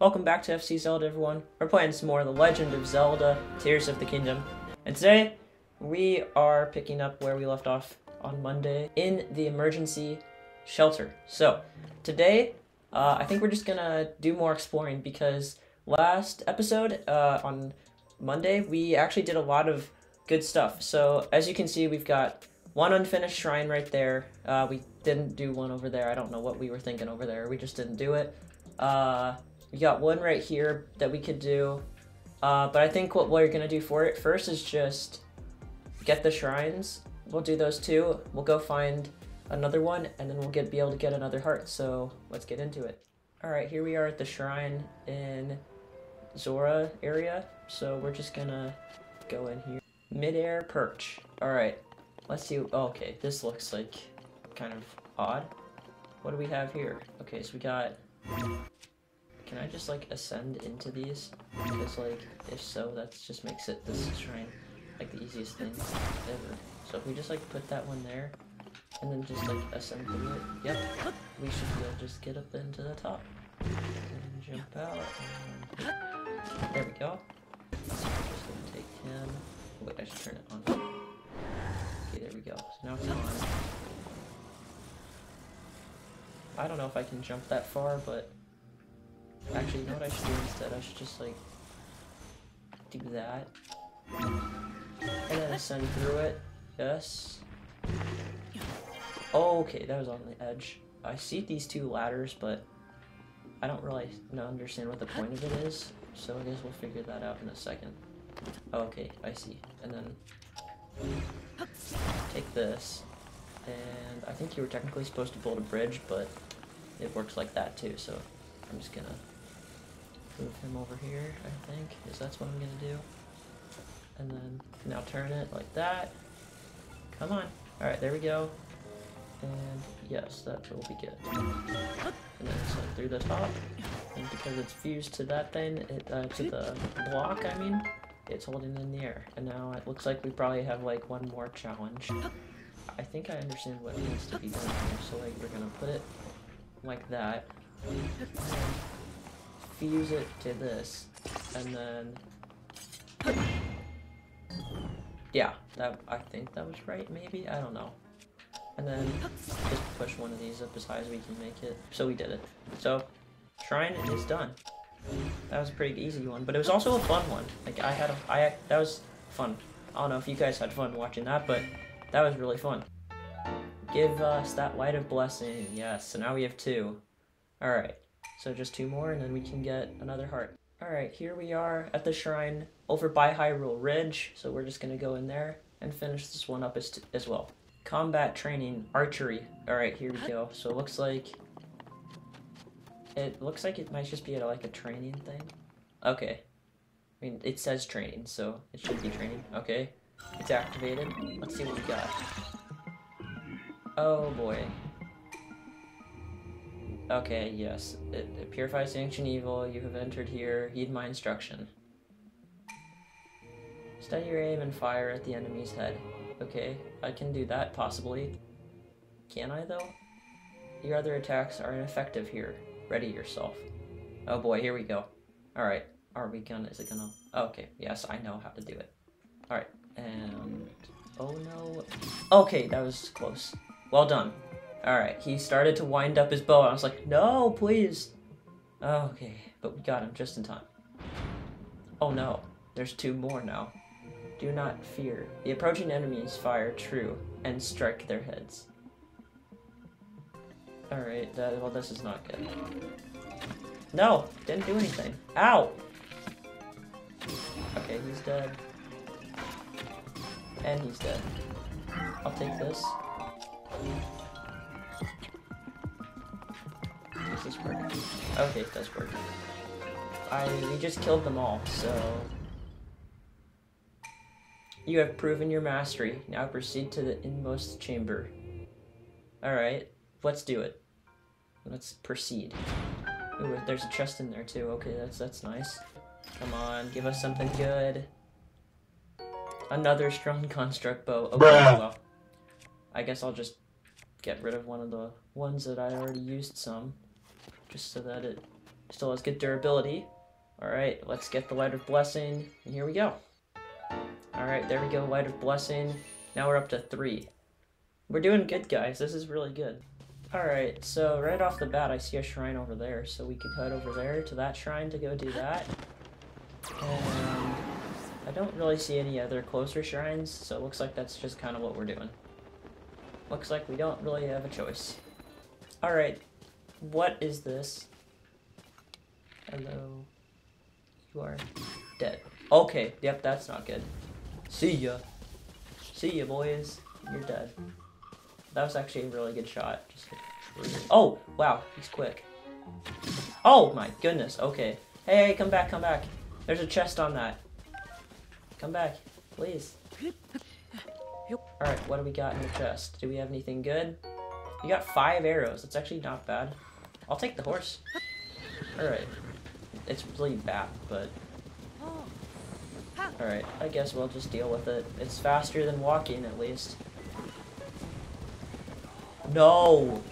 Welcome back to FC Zelda, everyone. We're playing some more of The Legend of Zelda Tears of the Kingdom. And today, we are picking up where we left off on Monday in the emergency shelter. So, today, uh, I think we're just gonna do more exploring because last episode, uh, on Monday, we actually did a lot of good stuff. So, as you can see, we've got one unfinished shrine right there. Uh, we didn't do one over there. I don't know what we were thinking over there. We just didn't do it. We got one right here that we could do. Uh, but I think what we're going to do for it first is just get the shrines. We'll do those two. We'll go find another one, and then we'll get be able to get another heart. So let's get into it. All right, here we are at the shrine in Zora area. So we're just going to go in here. Midair perch. All right, let's see. Oh, okay, this looks like kind of odd. What do we have here? Okay, so we got can I just like ascend into these? Because like, if so, that just makes it this shrine like the easiest thing ever. So if we just like put that one there, and then just like ascend through it, yep, we should be able to just get up into the top. And jump out, and there we go. Just gonna take him. Oh, wait, I should turn it on. Okay, there we go. So now it's on. I don't know if I can jump that far, but Actually, you know what I should do instead? I should just, like, do that. And then ascend through it. Yes. Oh, okay, that was on the edge. I see these two ladders, but I don't really understand what the point of it is. So I guess we'll figure that out in a second. Oh, okay, I see. And then take this. And I think you were technically supposed to build a bridge, but it works like that too, so I'm just gonna move him over here, I think, is that's what I'm to do. And then now turn it like that. Come on. Alright, there we go. And yes, that will be good. And then send through the top. And because it's fused to that thing, it, uh, to the block, I mean, it's holding in the air. And now it looks like we probably have like one more challenge. I think I understand what needs to be done here. So like we're gonna put it like that fuse it to this, and then... Yeah, that I think that was right, maybe? I don't know. And then just push one of these up as high as we can make it. So we did it. So, shrine is done. That was a pretty easy one, but it was also a fun one. Like, I had a, I, that was fun. I don't know if you guys had fun watching that, but that was really fun. Give us that light of blessing. Yes, so now we have two. Alright. So just two more and then we can get another heart. Alright, here we are at the shrine over by Hyrule Ridge. So we're just to go in there and finish this one up as, as well. Combat training, archery. Alright, here we go. So it looks like... It looks like it might just be a, like a training thing. Okay. I mean, it says training, so it should be training. Okay. It's activated. Let's see what we got. Oh boy. Okay, yes. It, it purifies ancient evil. You have entered here. Heed my instruction. Steady your aim and fire at the enemy's head. Okay, I can do that, possibly. Can I, though? Your other attacks are ineffective here. Ready yourself. Oh boy, here we go. Alright, are we gonna, is it gonna, okay, yes, I know how to do it. Alright, and, oh no, okay, that was close. Well done. Alright, he started to wind up his bow. I was like, no, please. Okay, but we got him just in time. Oh no, there's two more now. Do not fear. The approaching enemies fire true and strike their heads. Alright, well this is not good. No, didn't do anything. Ow! Okay, he's dead. And he's dead. I'll take this. This work? Okay, it does work. I we just killed them all, so you have proven your mastery. Now proceed to the inmost chamber. Alright, let's do it. Let's proceed. Ooh, there's a chest in there too. Okay, that's that's nice. Come on, give us something good. Another strong construct bow. Okay, well. I guess I'll just get rid of one of the ones that I already used some just so that it Still has good durability. Alright, let's get the Light of Blessing, and here we go. Alright, there we go, Light of Blessing. Now we're up to three. We're doing good, guys. This is really good. Alright, so right off the bat, I see a shrine over there, so we could head over there to that shrine to go do that. And I don't really see any other closer shrines, so it looks like that's just kind of what we're doing. Looks like we don't really have a choice. Alright, what is this? Hello. You are dead. Okay, yep, that's not good. See ya. See ya, boys. You're dead. That was actually a really good shot. Just oh, wow, he's quick. Oh my goodness, okay. Hey, come back, come back. There's a chest on that. Come back, please. Alright, what do we got in the chest? Do we have anything good? You got five arrows. That's actually not bad. I'll take the horse. Alright. It's really bad, but... Alright, I guess we'll just deal with it. It's faster than walking, at least. No!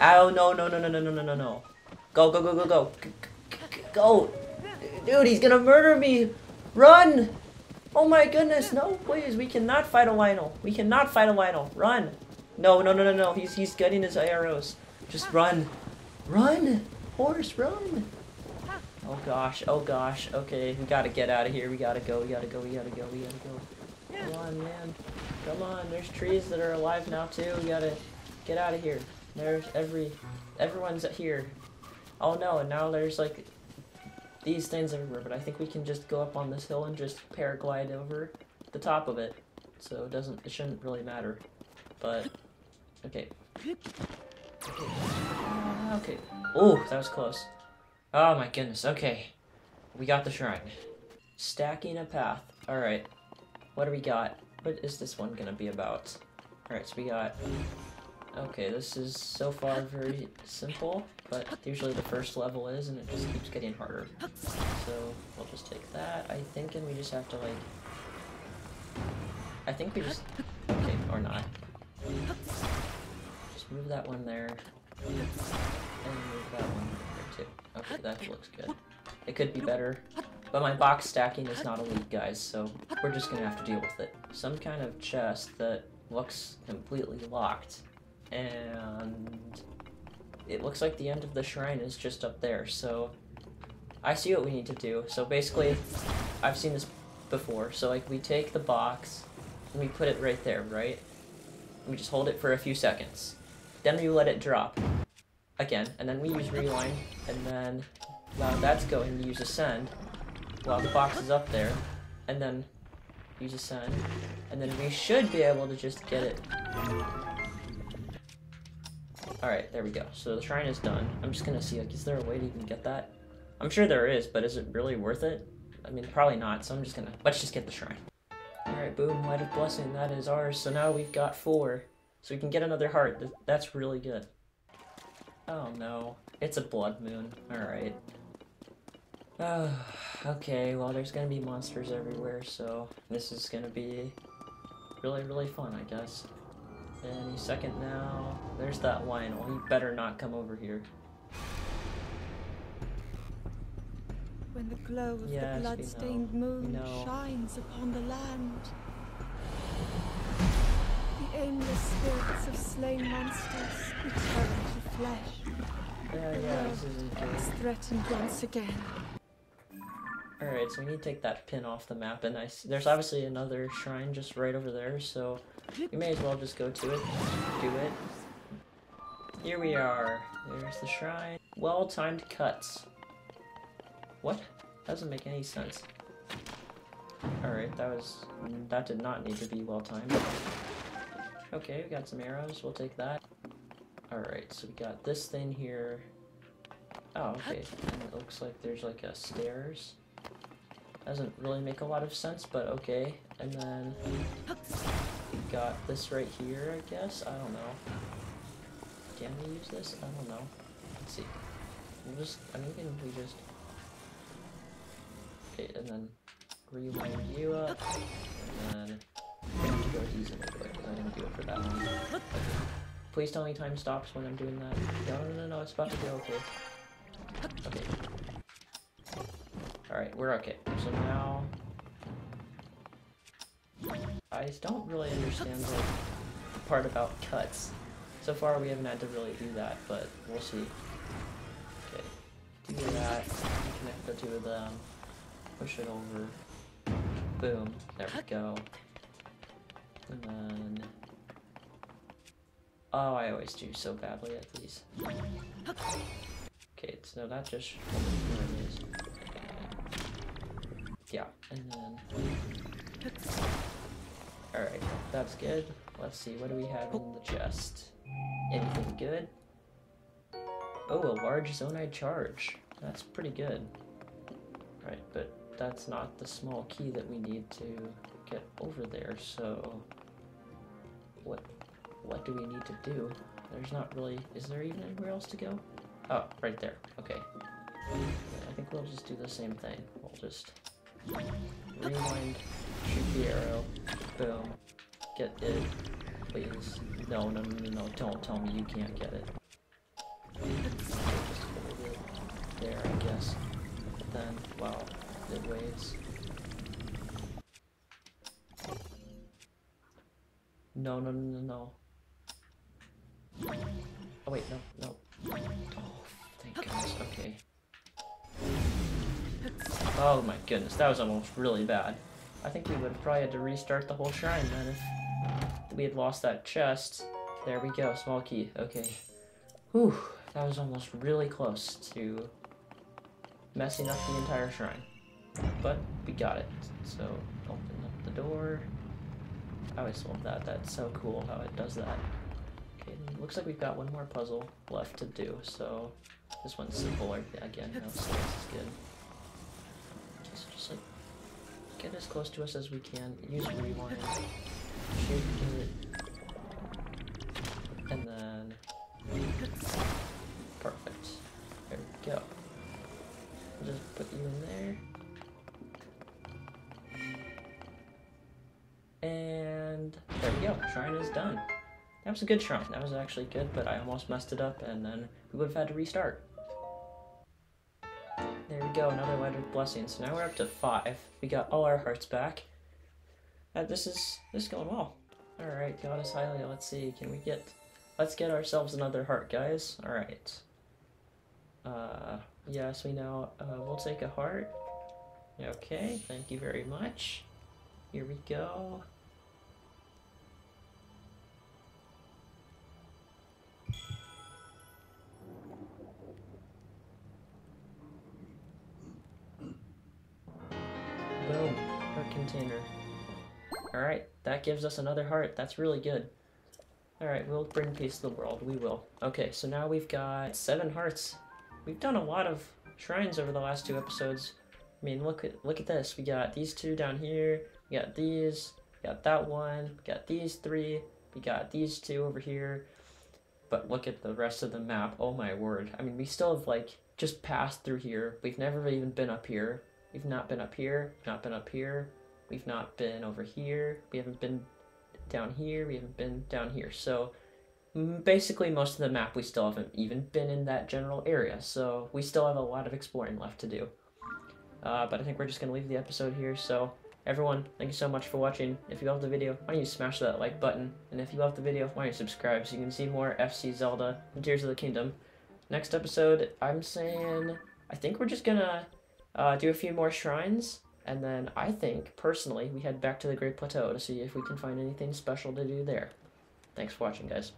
Oh, no, no, no, no, no, no, no, no, no. Go, go, go, go, go. Go! Dude, he's gonna murder me! Run! Oh my goodness, no, please, we cannot fight a Lynel. We cannot fight a Lynel. Run! No, no, no, no, no, he's, he's getting his arrows. Just run. Run! Horse, run! Oh gosh, oh gosh, okay, we gotta get out of here, we gotta go, we gotta go, we gotta go, we gotta go. Come on, man. Come on, there's trees that are alive now too, we gotta get out of here. There's every, everyone's here. Oh no, and now there's like these things everywhere, but I think we can just go up on this hill and just paraglide over the top of it. So it doesn't, it shouldn't really matter. But, okay. Okay. Okay. Oh, that was close. Oh my goodness, okay. We got the shrine. Stacking a path. Alright. What do we got? What is this one gonna be about? Alright, so we got... Okay, this is so far very simple, but usually the first level is, and it just keeps getting harder. So, we'll just take that, I think, and we just have to, like... I think we just... Okay, or not. Just move that one there. Okay, that looks good. It could be better, but my box stacking is not elite, guys, so we're just gonna have to deal with it. Some kind of chest that looks completely locked, and it looks like the end of the shrine is just up there, so I see what we need to do. So basically, I've seen this before, so like we take the box, and we put it right there, right? We just hold it for a few seconds. Then we let it drop again, and then we use rewind, and then while that's going, use ascend, while the box is up there, and then use ascend, and then we should be able to just get it. Alright, there we go. So the shrine is done. I'm just gonna see, like, is there a way to even get that? I'm sure there is, but is it really worth it? I mean, probably not, so I'm just gonna, let's just get the shrine. Alright, boom, Light of Blessing, that is ours. So now we've got four. So we can get another heart. That's really good. Oh no, it's a blood moon. Alright. Oh, okay, well there's gonna be monsters everywhere, so this is gonna be really, really fun, I guess. Any second now. There's that Lynel. He better not come over here. When the glow of Yes, the blood-stained moon shines upon the land. The aimless spirits of slain monsters return to flesh. Yeah, The yeah, this isn't is threatened once again. Alright, so we need to take that pin off the map, and I s there's obviously another shrine just right over there, so we may as well just go to it, do it. Here we are. There's the shrine. Well-timed cuts. What? Doesn't make any sense. Alright, that was... that did not need to be well-timed. Okay, we got some arrows, we'll take that. Alright, so we got this thing here. Oh, okay. And it looks like there's like a stairs. Doesn't really make a lot of sense, but okay. And then we got this right here, I guess. I don't know. Can we use this? I don't know. Let's see. We'll just. I mean, can we just? Okay, and then rewind you up, and then. I didn't do it for that. Please tell me time stops when I'm doing that. No, no, no, no. It's about to go okay. Okay. Alright, we're okay. So now... I don't really understand the part about cuts. So far we haven't had to really do that, but we'll see. Okay, do that, connect the two of them, push it over, boom, there we go. Oh, I always do so badly at these. Okay, so that just Yeah, and then Alright, that's good. Let's see, what do we have in the chest? Anything good? Oh, a large zonaite charge. That's pretty good. Right, but that's not the small key that we need to get over there, so what what do we need to do? There's not really is there even anywhere else to go? Oh, right there. Okay. I think we'll just do the same thing. We'll just rewind, shoot the arrow, boom, get it, please. No, no, no, no, don't tell me you can't get it. Just hold it there, I guess. But then, wow, it waves. No, no, no, no, no. Oh wait, no, no. Oh, thank goodness, okay. Oh my goodness, that was almost really bad. I think we would have probably had to restart the whole shrine then if we had lost that chest. There we go, small key, okay. Whew, that was almost really close to messing up the entire shrine. But we got it. So, open up the door. I always love that, that's so cool how it does that. Okay, looks like we've got one more puzzle left to do, so this one's simple again, no so this is good. Just, just like get as close to us as we can, use rewind, shake it, go, shrine is done. That was a good shrine. That was actually good, but I almost messed it up, and then we would have had to restart. There we go, another light of blessings. So now we're up to five. We got all our hearts back. Uh, this is this is going well. All right, Goddess Hylia. Let's see. Can we get? Let's get ourselves another heart, guys. All right. Uh, yes, we now uh, we'll take a heart. Okay, thank you very much. Here we go. Alright, that gives us another heart. That's really good. Alright, we'll bring peace to the world. We will. Okay, so now we've got seven hearts. We've done a lot of shrines over the last two episodes. I mean, look at look at this. We got these two down here. We got these. We got that one. We got these three. We got these two over here. But look at the rest of the map. Oh my word. I mean, we still have, like, just passed through here. We've never even been up here. We've not been up here, not been up here. We've not been over here. We haven't been down here. We haven't been down here. So basically most of the map we still haven't even been in that general area. So we still have a lot of exploring left to do. Uh, but I think we're just going to leave the episode here. So everyone, thank you so much for watching. If you loved the video, why don't you smash that like button? And if you loved the video, why don't you subscribe so you can see more FC Zelda and Tears of the Kingdom. Next episode, I'm saying, I think we're just going to uh, do a few more shrines, and then I think, personally, we head back to the Great Plateau to see if we can find anything special to do there. Thanks for watching, guys.